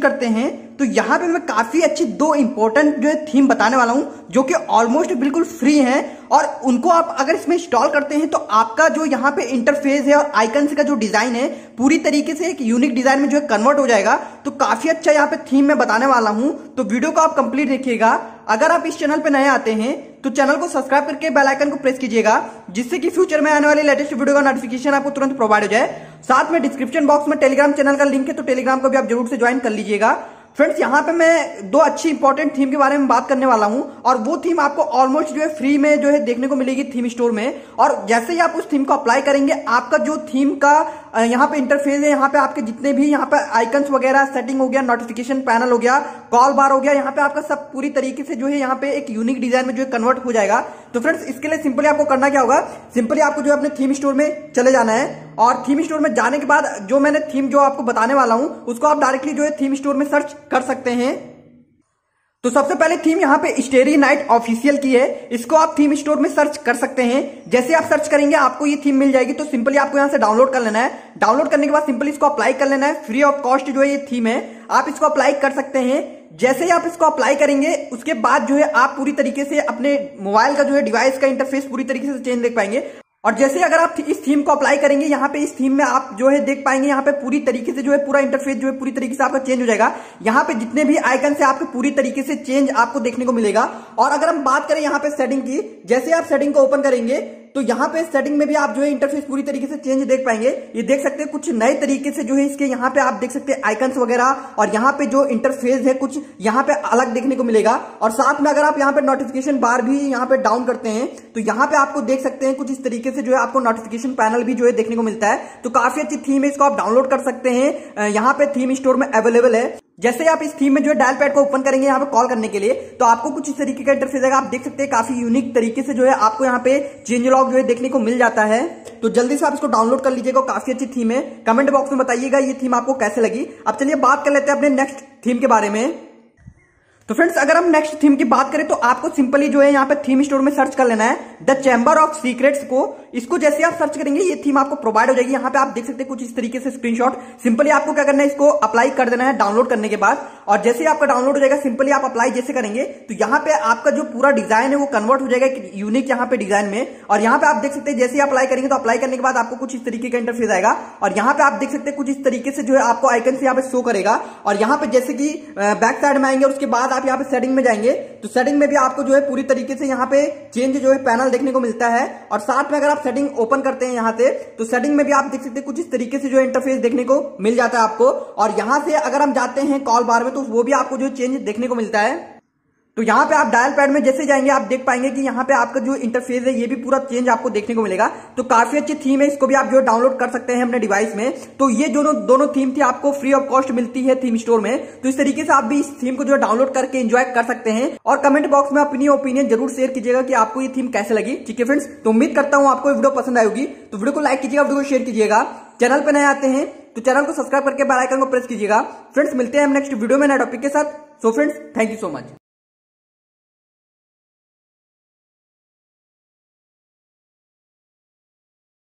करते हैं तो यहाँ पे मैं काफ़ी अच्छी दो इंपॉर्टेंट जो है थीम बताने वाला हूँ, जो कि ऑलमोस्ट बिल्कुल फ्री हैं, और उनको आप अगर इसमें इंस्टॉल करते हैं तो आपका जो यहाँ पे इंटरफेस है और आइकन्स का जो डिज़ाइन है, पूरी तरीके से एक यूनिक डिज़ाइन में जो है कन्वर्ट हो जाएगा। तो काफ़ी अच्छा यहाँ पे थीम मैं बताने वाला हूँ तो वीडियो को आप कंप्लीट देखिएगा। अगर आप इस चैनल पर नए आते हैं तो चैनल को सब्सक्राइब करके बेल आइकन को प्रेस कीजिएगा, जिससे कि फ्यूचर में आने वाली लेटेस्ट वीडियो का नोटिफिकेशन आपको तुरंत प्रोवाइड हो जाए। साथ में डिस्क्रिप्शन बॉक्स में टेलीग्राम चैनल का लिंक है तो टेलीग्राम को भी आप ज़रूर से ज्वाइन कर लीजिएगा। फ्रेंड्स यहाँ पे मैं दो अच्छी इंपॉर्टेंट थीम के बारे में बात करने वाला हूँ और वो थीम आपको ऑलमोस्ट जो है फ्री में जो है देखने को मिलेगी थीम स्टोर में। और जैसे ही आप उस थीम को अप्लाई करेंगे, आपका जो थीम का यहाँ पे इंटरफेस है, यहाँ पे आपके जितने भी यहाँ पे आइकन्स वगैरह सेटिंग हो गया नोटिफिकेशन पैनल हो गया कॉल बार हो गया, यहाँ पे आपका सब पूरी तरीके से जो है यहाँ पे एक यूनिक डिज़ाइन में जो है कन्वर्ट हो जाएगा। तो फ्रेंड्स इसके लिए सिंपली आपको करना क्या होगा? सिंपली आपको जो है अपने थीम स्टोर में चले जाना है। और थीम स्टोर में जाने के बाद जो मैंने थीम जो आपको बताने वाला हूँ, उसको आप डायरेक्टली जो है थीम स्टोर में सर्च कर सकते हैं। तो सबसे पहले थीम यहाँ पे स्टेरी नाइट ऑफिशियल की है। इसको आप थीम स्टोर में सर्च कर सकते हैं। जैसे आप सर्च करेंगे, आपको ये थीम मिल जाएगी। तो सिंपली आपको यहाँ से डाउनलोड कर लेना है। डाउनलोड करने के बाद सिंपली इसको अप्लाई कर लेना है। फ्री ऑफ़ कॉस्ट जो है ये थीम है। आप इसको अप्लाई कर सकते हैं। जैसे ही आप इसको अप्लाई करेंगे, उसके बाद जो है आप पूरी तरीके से अपने मोबाइल का जो है डिवाइस का इंटरफेस पूरी तरीके से चेंज देख पाएँगे। और जैसे अगर आप इस थीम को अप्लाई करेंगे, यहाँ पे इस थीम में आप जो है देख पाएँगे, यहाँ पे पूरी तरीके से जो है पूरा इंटरफेस जो है पूरी तरीके से आपका चेंज हो जाएगा। यहाँ पे जितने भी आइकन से आपको पूरी तरीके से चेंज आपको देखने को मिलेगा। और अगर हम बात करें यहाँ पे सेटिंग की, जैसे आप सेटिंग को ओपन करेंगे तो यहाँ पे सेटिंग में भी आप जो है इंटरफेस पूरी तरीके से चेंज देख पाएँगे। ये देख सकते हैं कुछ नए तरीके से जो है इसके यहाँ पे आप देख सकते हैं आइकन्स वगैरह और यहाँ पे जो इंटरफेस है कुछ यहाँ पे अलग देखने को मिलेगा। और साथ में अगर आप यहाँ पे नोटिफिकेशन बार भी यहाँ पे डाउन करते हैं तो यहाँ पे आपको देख सकते हैं कुछ इस तरीके से जो है आपको नोटिफिकेशन पैनल भी जो है देखने को मिलता है। तो काफ़ी अच्छी थीम है, इसको आप डाउनलोड कर सकते हैं। यहाँ पे थीम स्टोर में अवेलेबल है। जैसे आप इस थीम में जो है डायल पैड को ओपन करेंगे यहाँ पे कॉल करने के लिए तो आपको कुछ इस तरीके का इंटरफेस आएगा आप देख सकते हैं काफ़ी यूनिक तरीके से जो है आपको यहाँ पे चेंज लॉग जो है देखने को मिल जाता है। तो जल्दी से आप इसको डाउनलोड कर लीजिएगा काफ़ी अच्छी थीम है। कमेंट बॉक्स में बताइएगा ये थीम आपको कैसे लगी। अब चलिए बात कर लेते हैं अपने नेक्स्ट थीम के बारे में। तो फ्रेंड्स अगर हम नेक्स्ट थीम की बात करें तो आपको सिंपली जो है यहाँ पे थीम स्टोर में सर्च कर लेना है द चैम्बर ऑफ़ सीक्रेट्स को। इसको जैसे आप सर्च करेंगे, ये थीम आपको प्रोवाइड हो जाएगी। यहाँ पे आप देख सकते हैं कुछ इस तरीके से स्क्रीनशॉट सिंपली आपको क्या करना है, इसको अप्लाई कर देना है डाउनलोड करने के बाद। और जैसे आपका डाउनलोड हो जाएगा सिंपली आप अप्लाई जैसे करेंगे तो यहाँ पे आपका जो पूरा डिज़ाइन है, वो कन्वर्ट हो जाएगा यूनिक यहाँ पे डिज़ाइन में। और यहाँ पे आप देख सकते हैं, जैसे अप्लाई करेंगे तो अप्लाई करने के बाद आपको कुछ इस तरीके का इंटरफेस आएगा। और यहाँ पे आप देख सकते हैं कुछ इस तरीके से जो है आपको आइकन से यहाँ पे शो करेगा। और यहाँ पे जैसे कि बैक साइड में आएँगे उसके बाद आप यहाँ पे सेटिंग में जाएँगे तो सेटिंग में भी आपको जो है पूरी तरीके से यहाँ पे चेंज जो है पैनल देखने को मिलता है। और साथ में अगर आप सेटिंग ओपन करते हैं यहाँ से तो सेटिंग में भी आप देख सकते हैं कुछ इस तरीके से जो इंटरफेस देखने को मिल जाता है आपको। और यहाँ से अगर हम जाते हैं कॉल बार में तो वो भी आपको जो चेंज देखने को मिलता है। तो यहाँ पे आप डायल पैड में जैसे जाएँगे, आप देख पाएँगे कि यहाँ पे आपका जो इंटरफेस है, ये भी पूरा चेंज आपको देखने को मिलेगा। तो काफ़ी अच्छी थीम है, इसको भी आप जो डाउनलोड कर सकते हैं अपने डिवाइस में। तो ये दोनों दोनों थीम थी, आपको फ्री ऑफ़ कॉस्ट मिलती है थीम स्टोर में। तो इस तरीके से आप भी इस थीम को जो डाउनलोड करके एंजॉय कर सकते हैं। और कमेंट बॉक्स में अपनी ओपिनियन ज़रूर शेयर कीजिएगा कि आपको ये थीम कैसे लगी। ठीक है फ्रेंड्स तो उम्मीद करता हूँ आपको वीडियो पसंद आएगी तो वीडियो को लाइक कीजिएगा वीडियो को शेयर कीजिएगा। चैनल पर नए आते हैं तो चैनल को सब्सक्राइब करके बेल आइकन को प्रेस कीजिएगा। फ्रेंड्स मिलते हैं हम नेक्स्ट वीडियो में नए टॉपिक के साथ। So friends thank you so much